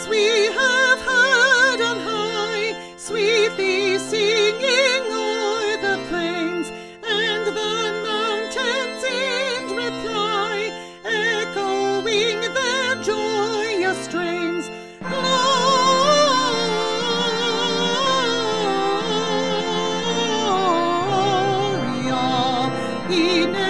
Angels we have heard on high, sweetly singing o'er the plains, and the mountains in reply, echoing their joyous strains. Gloria in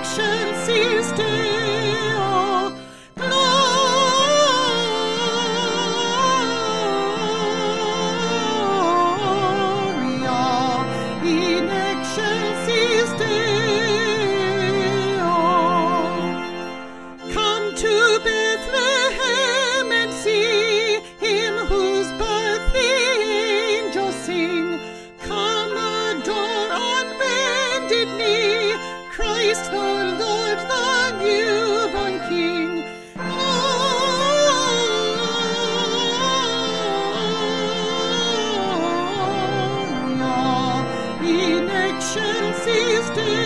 affliction ceased. existed.